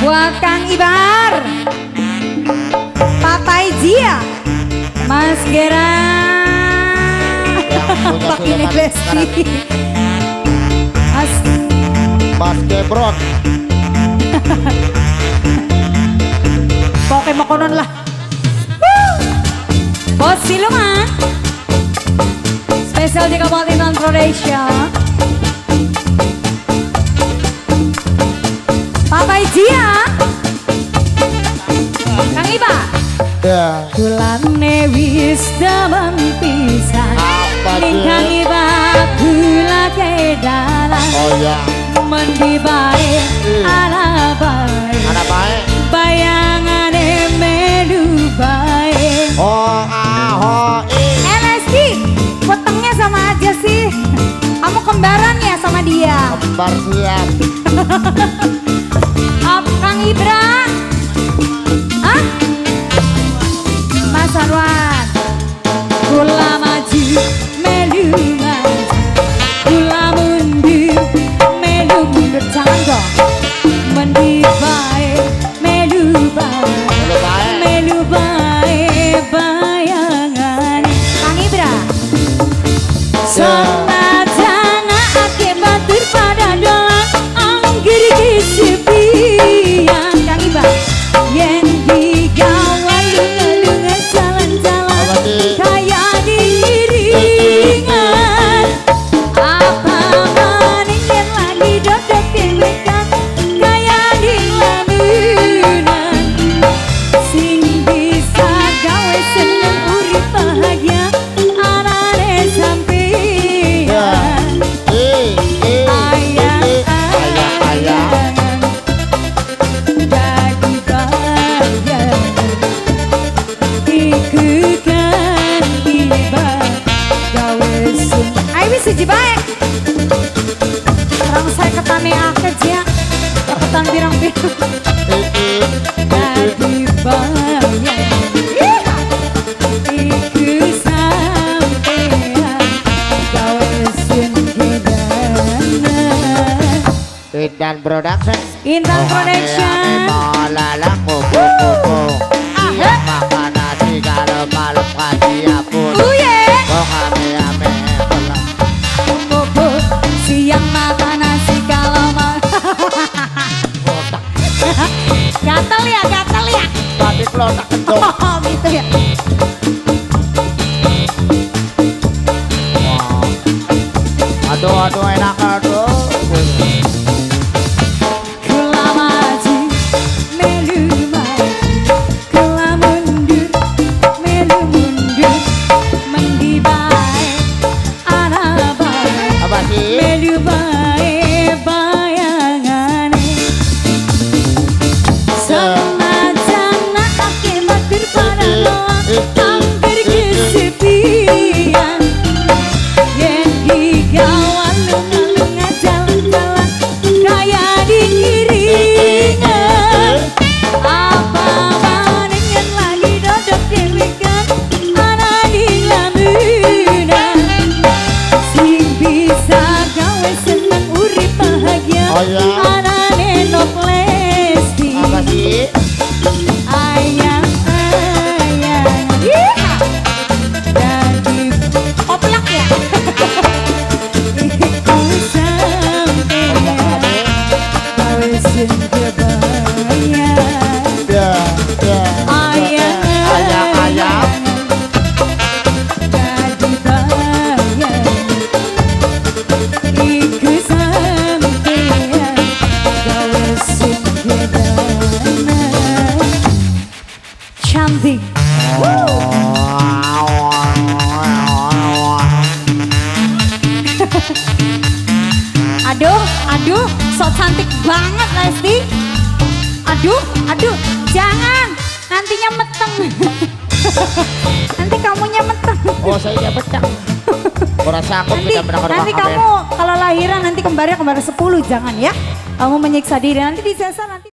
Buat Kang Ibar. Papa Ijia. Mas Gera. Pak ini Lesti. Mas Mas Gebron. Pokoknya makonon lah. Bos Siluman. Spesial di Kabupaten Production. Ya. Kulane wis daman pisan. Apa Ning tuh? Kang Iba kula kedalan. Oh ya. Mendi bae Hmm. ala bae. Ada baik. Bayangane melu bae. Oh ah oh ih. LSD, potongnya sama aja sih. Kamu kembaran ya sama dia. Bar siap. Up Kang Ibra. Ketan pirang-pirang Indan Production. Intan Production Kalau tak kedok. olhar Cantik Aduh, aduh, so cantik banget Lesti. Aduh, aduh, jangan, nantinya meteng. nanti kamunya meteng. Oh saya pecah. Kurasa aku Nanti, nanti kamu kalau lahiran nanti kembarnya kembar 10 jangan ya. Kamu menyiksa diri nanti disesar nanti.